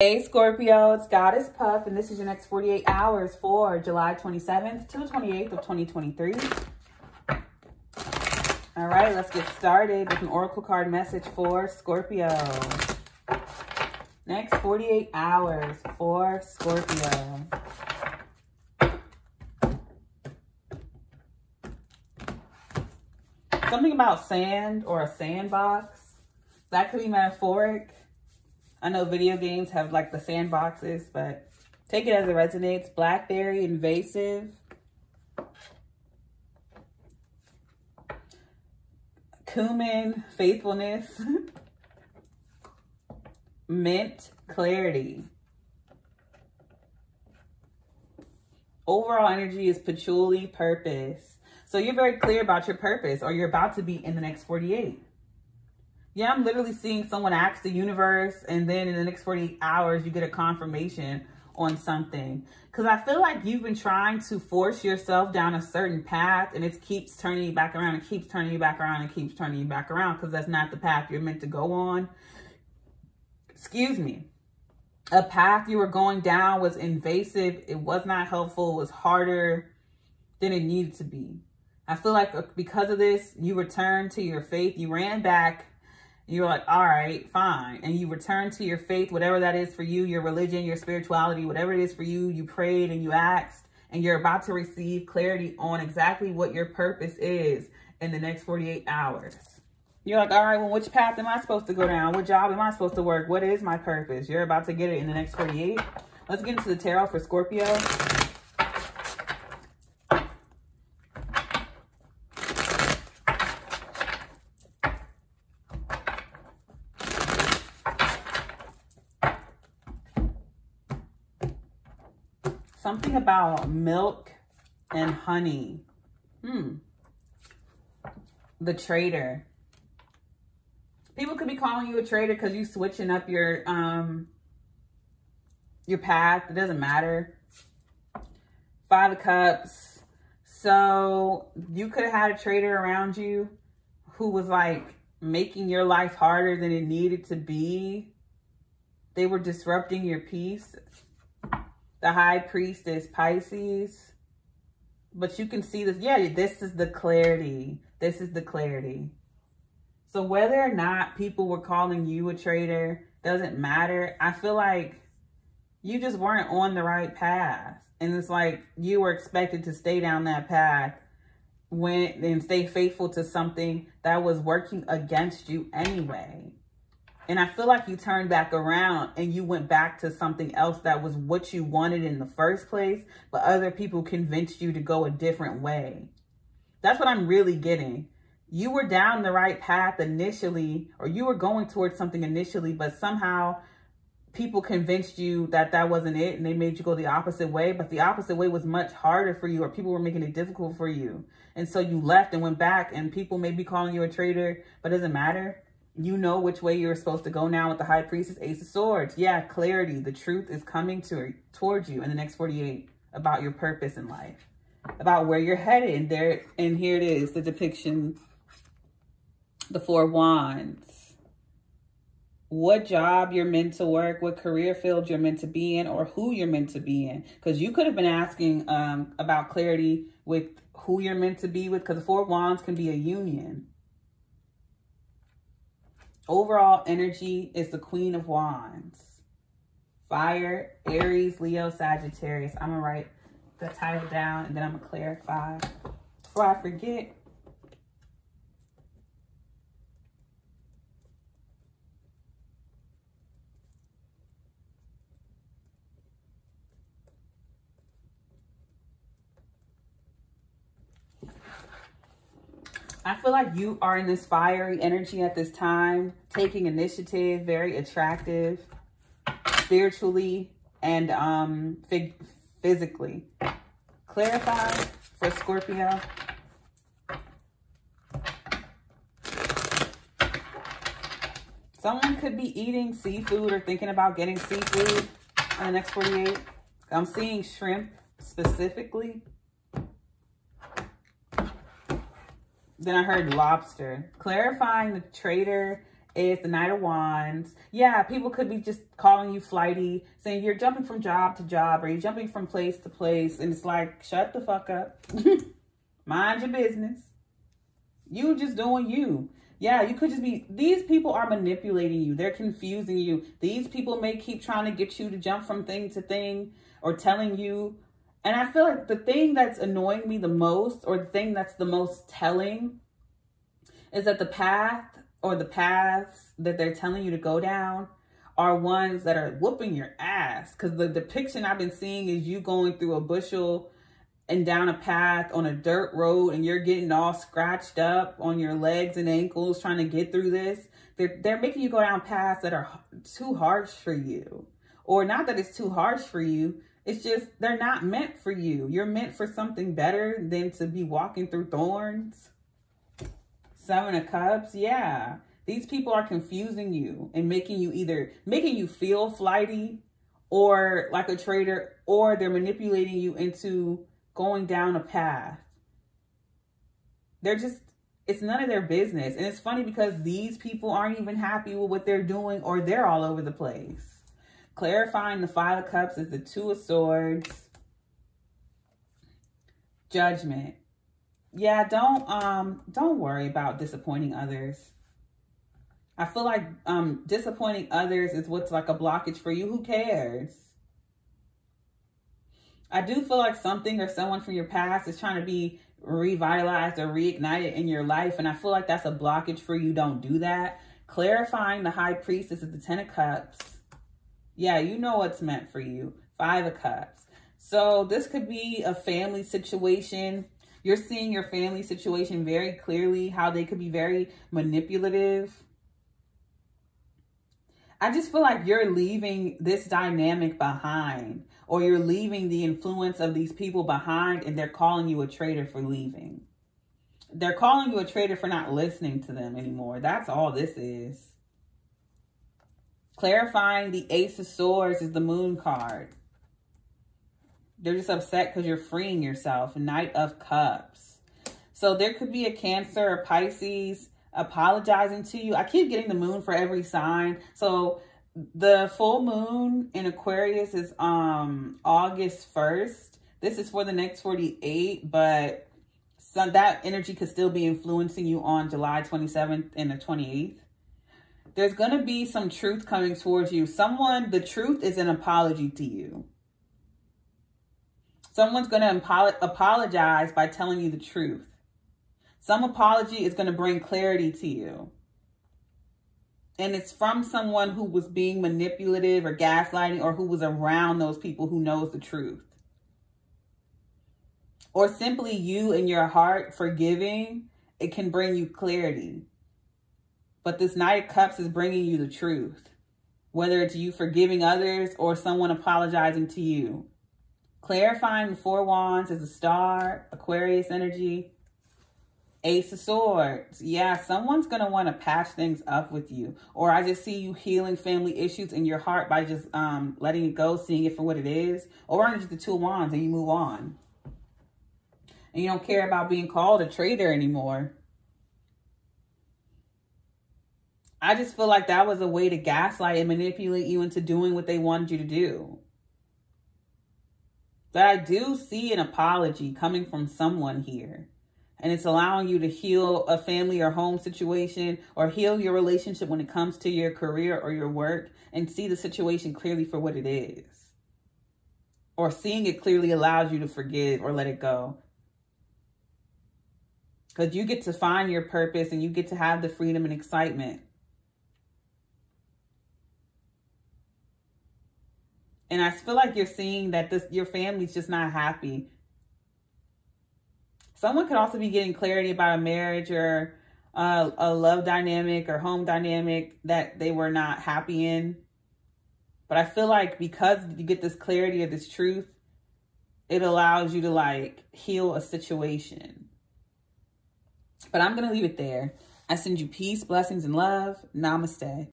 Hey Scorpio, it's Goddess Puff, and this is your next 48 hours for July 27th to the 28th of 2023. All right, let's get started with an oracle card message for Scorpio. Next 48 hours for Scorpio. Something about sand or a sandbox. That could be metaphoric. I know video games have like the sandboxes, but take it as it resonates. Blackberry, invasive. Cumin, faithfulness. Mint, clarity. Overall energy is patchouli, purpose. So you're very clear about your purpose or you're about to be in the next 48. Yeah, I'm literally seeing someone ask the universe and then in the next 48 hours, you get a confirmation on something. Because I feel like you've been trying to force yourself down a certain path and it keeps turning you back around and keeps turning you back around and keeps turning you back around because that's not the path you're meant to go on. Excuse me. A path you were going down was invasive. It was not helpful. It was harder than it needed to be. I feel like uh, because of this, you returned to your faith. You ran back. You were like, all right, fine. And you returned to your faith, whatever that is for you, your religion, your spirituality, whatever it is for you. You prayed and you asked and you're about to receive clarity on exactly what your purpose is in the next 48 hours. You're like, all right, well, which path am I supposed to go down? What job am I supposed to work? What is my purpose? You're about to get it in the next 48. Let's get into the tarot for Scorpio. Something about milk and honey. Hmm. The traitor. People could be calling you a traitor because you're switching up your um your path. It doesn't matter. Five of Cups. So you could have had a traitor around you who was like making your life harder than it needed to be. They were disrupting your peace. The high priest is Pisces. But you can see this. Yeah, this is the clarity. This is the clarity. So whether or not people were calling you a traitor doesn't matter. I feel like you just weren't on the right path. And it's like you were expected to stay down that path when and stay faithful to something that was working against you anyway. And I feel like you turned back around and you went back to something else that was what you wanted in the first place, but other people convinced you to go a different way. That's what I'm really getting. You were down the right path initially, or you were going towards something initially, but somehow people convinced you that that wasn't it and they made you go the opposite way, but the opposite way was much harder for you or people were making it difficult for you. And so you left and went back and people may be calling you a traitor, but it doesn't matter you know which way you're supposed to go now with the high priestess ace of swords. Yeah clarity. The truth is coming to towards you in the next 48 about your purpose in life about where you're headed. And there and here it is the depiction the four wands. What job you're meant to work what career field you're meant to be in or who you're meant to be in. Because you could have been asking um, about clarity with who you're meant to be with because the four wands can be a union Overall energy is the Queen of Wands. Fire, Aries, Leo, Sagittarius. I'm going to write the title down and then I'm going to clarify before I forget. I feel like you are in this fiery energy at this time, taking initiative, very attractive, spiritually and um, physically. Clarify for Scorpio. Someone could be eating seafood or thinking about getting seafood in the next 48. I'm seeing shrimp specifically. Then I heard lobster. Clarifying the traitor is the Knight of Wands. Yeah, people could be just calling you flighty, saying you're jumping from job to job or you're jumping from place to place. And it's like, shut the fuck up. Mind your business. You just doing you. Yeah, you could just be, these people are manipulating you. They're confusing you. These people may keep trying to get you to jump from thing to thing or telling you. And I feel like the thing that's annoying me the most or the thing that's the most telling is that the path or the paths that they're telling you to go down are ones that are whooping your ass. Because the depiction I've been seeing is you going through a bushel and down a path on a dirt road and you're getting all scratched up on your legs and ankles trying to get through this. They're, they're making you go down paths that are too harsh for you. Or not that it's too harsh for you. It's just they're not meant for you. You're meant for something better than to be walking through thorns. Seven of Cups, yeah. These people are confusing you and making you either, making you feel flighty or like a traitor, or they're manipulating you into going down a path. They're just, it's none of their business. And it's funny because these people aren't even happy with what they're doing or they're all over the place. Clarifying the Five of Cups is the Two of Swords. Judgment yeah, don't um don't worry about disappointing others. I feel like um disappointing others is what's like a blockage for you. Who cares? I do feel like something or someone from your past is trying to be revitalized or reignited in your life. And I feel like that's a blockage for you. Don't do that. Clarifying the high priestess is the Ten of Cups. Yeah, you know what's meant for you. Five of Cups. So this could be a family situation you're seeing your family situation very clearly, how they could be very manipulative. I just feel like you're leaving this dynamic behind or you're leaving the influence of these people behind and they're calling you a traitor for leaving. They're calling you a traitor for not listening to them anymore. That's all this is. Clarifying the Ace of Swords is the Moon card. They're just upset because you're freeing yourself. Knight of Cups. So there could be a Cancer or Pisces apologizing to you. I keep getting the moon for every sign. So the full moon in Aquarius is um August 1st. This is for the next 48, but so that energy could still be influencing you on July 27th and the 28th. There's going to be some truth coming towards you. Someone, the truth is an apology to you. Someone's going to apologize by telling you the truth. Some apology is going to bring clarity to you. And it's from someone who was being manipulative or gaslighting or who was around those people who knows the truth. Or simply you in your heart forgiving, it can bring you clarity. But this Knight of Cups is bringing you the truth. Whether it's you forgiving others or someone apologizing to you. Clarifying the four wands is a star, Aquarius energy, Ace of Swords. Yeah, someone's going to want to patch things up with you. Or I just see you healing family issues in your heart by just um, letting it go, seeing it for what it is. Or just the two of wands and you move on. And you don't care about being called a traitor anymore. I just feel like that was a way to gaslight and manipulate you into doing what they wanted you to do. But I do see an apology coming from someone here. And it's allowing you to heal a family or home situation or heal your relationship when it comes to your career or your work and see the situation clearly for what it is. Or seeing it clearly allows you to forgive or let it go. Because you get to find your purpose and you get to have the freedom and excitement And I feel like you're seeing that this your family's just not happy. Someone could also be getting clarity about a marriage or uh, a love dynamic or home dynamic that they were not happy in. But I feel like because you get this clarity of this truth, it allows you to like heal a situation. But I'm going to leave it there. I send you peace, blessings, and love. Namaste.